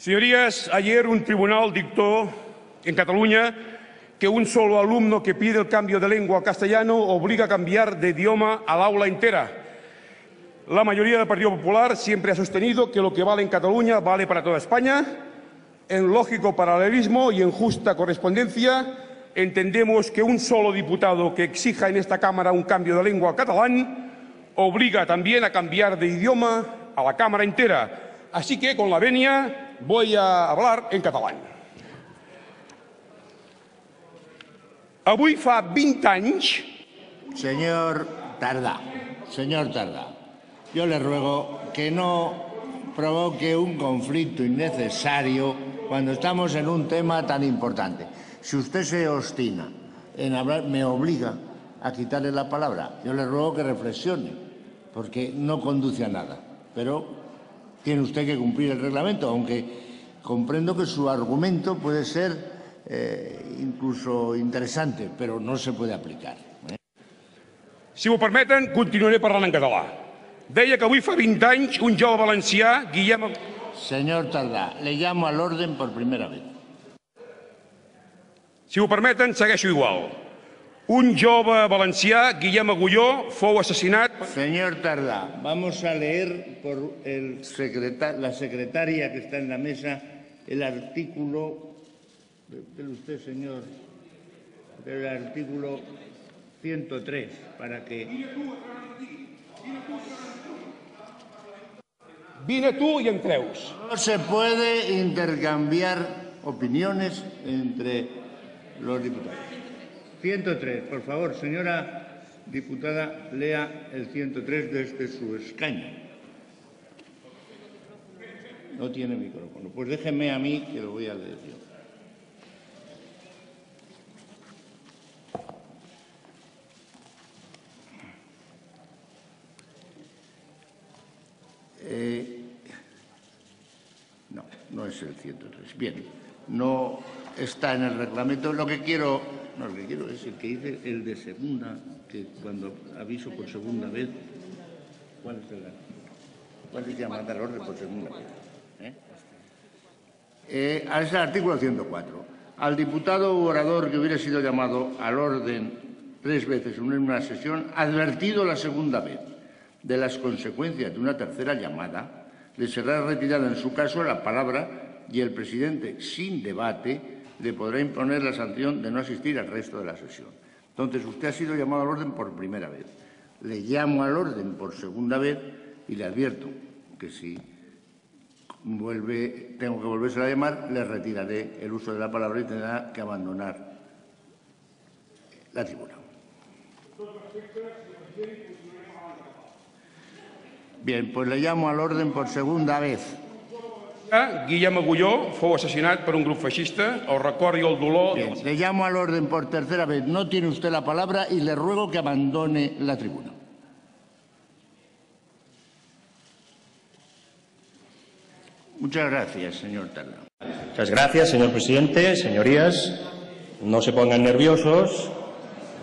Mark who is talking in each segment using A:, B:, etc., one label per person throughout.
A: Señorías, ayer un tribunal dictó en Cataluña que un solo alumno que pide el cambio de lengua al castellano obliga a cambiar de idioma al aula entera. La mayoría del Partido Popular siempre ha sostenido que lo que vale en Cataluña vale para toda España. En lógico paralelismo y en justa correspondencia, entendemos que un solo diputado que exija en esta Cámara un cambio de lengua al catalán obliga también a cambiar de idioma a la Cámara entera. Así que, con la venia, voy a hablar en catalán. Avui fa 20 anys
B: Señor Tardá, señor Tardá, yo le ruego que no provoque un conflicto innecesario cuando estamos en un tema tan importante. Si usted se obstina en hablar, me obliga a quitarle la palabra. Yo le ruego que reflexione, porque no conduce a nada. Pero tiene usted que cumplir el reglamento, aunque comprendo que su argumento puede ser eh, incluso interesante, pero no se puede aplicar. ¿eh?
A: Si m'ho permeten, continuaré parlant en català. Deia que avui fa 20 anys un jove valencià, Guillem...
B: Señor Tardá, le llamo al orden por primera vez.
A: Si m'ho permeten, segueixo igual. Un jove valencià, Guillem Agulló, fou assassinat...
B: Señor Tardá, vamos a leer por el la secretaria que está en la mesa el artículo. Usted, señor, el artículo 103 para que.
A: Vine tu i en creus.
B: No se puede intercambiar opiniones entre los diputados. 103, por favor, señora diputada, lea el 103 desde su escaño. No tiene micrófono. Pues déjeme a mí que lo voy a leer yo. Eh, no, no es el 103. Bien, no está en el reglamento. Lo que quiero, no, lo que quiero es el que dice el de segunda, que cuando aviso por segunda vez, ¿cuál es el ¿Cuál es al orden por segunda vez? ¿Eh? Eh, es el artículo 104. Al diputado u orador que hubiera sido llamado al orden tres veces en una sesión, advertido la segunda vez de las consecuencias de una tercera llamada, le será retirada en su caso la palabra y el presidente, sin debate, le podrá imponer la sanción de no asistir al resto de la sesión. Entonces, usted ha sido llamado al orden por primera vez. Le llamo al orden por segunda vez y le advierto que si vuelve, tengo que volverse a llamar, le retiraré el uso de la palabra y tendrá que abandonar la tribuna. Bien, pues le llamo al orden por segunda vez.
A: Guillem Agulló fou assassinat per un grup feixista. El record i el dolor...
B: Bien, le llamo al orden por tercera vez. No tiene usted la palabra y le ruego que abandone la tribuna. Muchas gracias, señor Tardá.
C: Muchas gracias, señor presidente. Señorías, no se pongan nerviosos.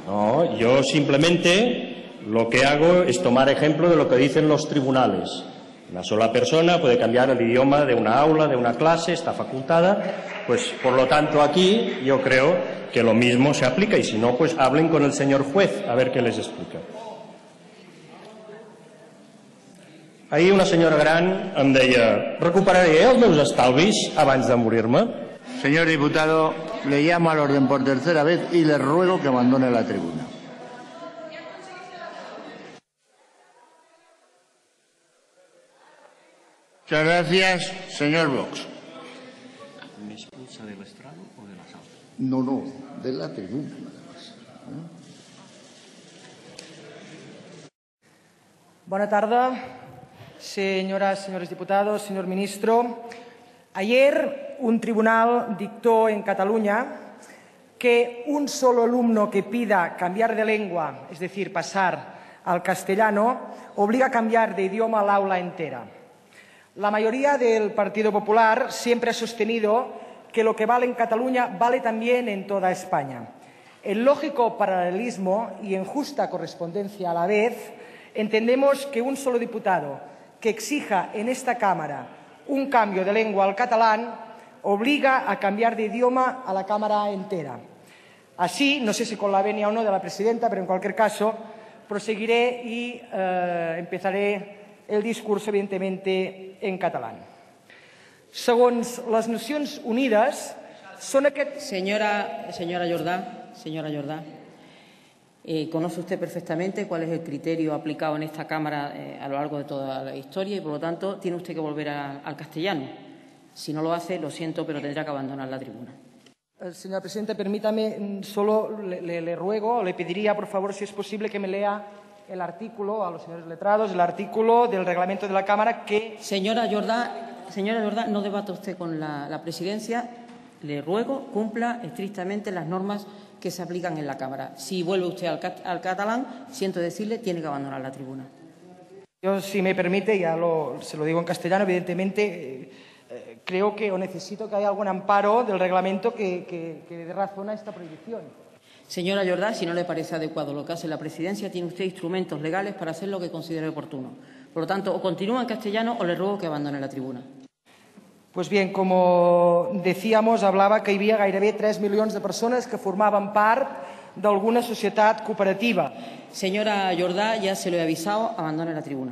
C: No, yo simplemente lo que hago es tomar ejemplo de lo que dicen los tribunales. Una sola persona puede cambiar el idioma de una aula, de una clase, está facultada. Pues, por lo tanto, aquí yo creo que lo mismo se aplica y si no, pues hablen con el señor juez a ver qué les explica. Ahir una senyora gran em deia recuperaré els meus estalvis abans de morir-me.
B: Señor diputado, le llamo al orden por tercera vez y le ruego que abandone la tribuna. Muchas gracias, señor Vox.
C: ¿Me expulsa del estrado o de la sala?
B: No, no, de la tribuna nada más.
D: Señoras, señores diputados, señor ministro. Ayer un tribunal dictó en Cataluña que un solo alumno que pida cambiar de lengua, es decir, pasar al castellano, obliga a cambiar de idioma al aula entera. La mayoría del Partido Popular siempre ha sostenido que lo que vale en Cataluña vale también en toda España. En lógico paralelismo y en justa correspondencia a la vez, entendemos que un solo diputado que exija en esta Cámara un cambio de lengua al catalán obliga a cambiar de idioma a la Cámara entera. Así, no sé si con la venia o no de la presidenta, pero en cualquier caso, proseguiré y eh, empezaré el discurso, evidentemente, en catalán. Segons les Nacions Unides, són aquest...
E: Señora, señora Jordá, señora Jordá, eh, conoce usted perfectamente cuál es el criterio aplicado en esta Cámara eh, a lo largo de toda la historia y, por lo tanto, tiene usted que volver a- al castellano. Si no lo hace, lo siento, pero tendrá que abandonar la tribuna.
D: Eh, Señora Presidenta, permítame, mm, solo le, le- le ruego, le pediría, por favor, si es posible, que me lea el artículo, a los señores letrados, el artículo del reglamento de la Cámara que
E: Señora Jordá, señora Jordá, no debata usted con la, la presidencia. Le ruego cumpla estrictamente las normas que se aplican en la Cámara. Si vuelve usted al, cat- al catalán, siento decirle, tiene que abandonar la tribuna.
D: Yo, si me permite, ya lo- se lo digo en castellano, evidentemente, eh, eh, creo que o necesito que haya algún amparo del reglamento que, que- que dé razón a esta prohibición.
E: Señora Jordá, si no le parece adecuado lo que hace la presidencia, tiene usted instrumentos legales para hacer lo que considere oportuno. Por lo tanto, o continúa en castellano o le ruego que abandone la tribuna.
D: Pues bien, como decíamos, hablava que hi havia gairebé 3 milions de persones que formaven part d'alguna societat cooperativa.
E: Señora Jordá, ya se lo he avisado, abandone la tribuna.